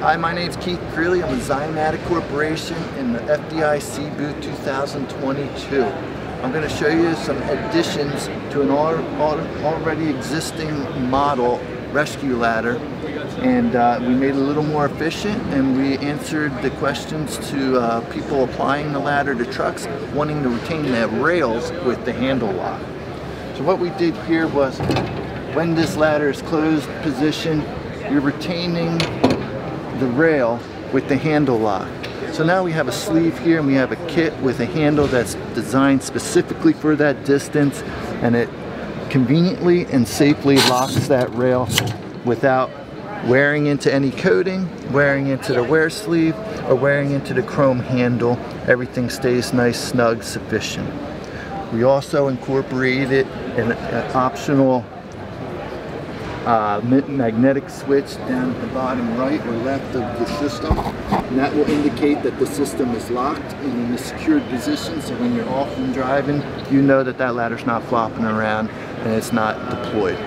Hi, my name's Keith Greeley. I'm with Ziamatic Corporation in the FDIC booth 2022. I'm going to show you some additions to an already existing model rescue ladder and uh, we made it a little more efficient and we answered the questions to uh, people applying the ladder to trucks wanting to retain the rails with the handle lock. So what we did here was when this ladder is closed position you're retaining the rail with the handle lock. So now we have a sleeve here and we have a kit with a handle that's designed specifically for that distance and it conveniently and safely locks that rail without wearing into any coating, wearing into the wear sleeve, or wearing into the chrome handle. Everything stays nice, snug, sufficient. We also incorporated an, an optional uh, magnetic switch down at the bottom right or left of the system. And that will indicate that the system is locked and in a secured position so when you're off and driving, you know that that ladder's not flopping around and it's not deployed.